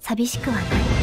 寂しくはない。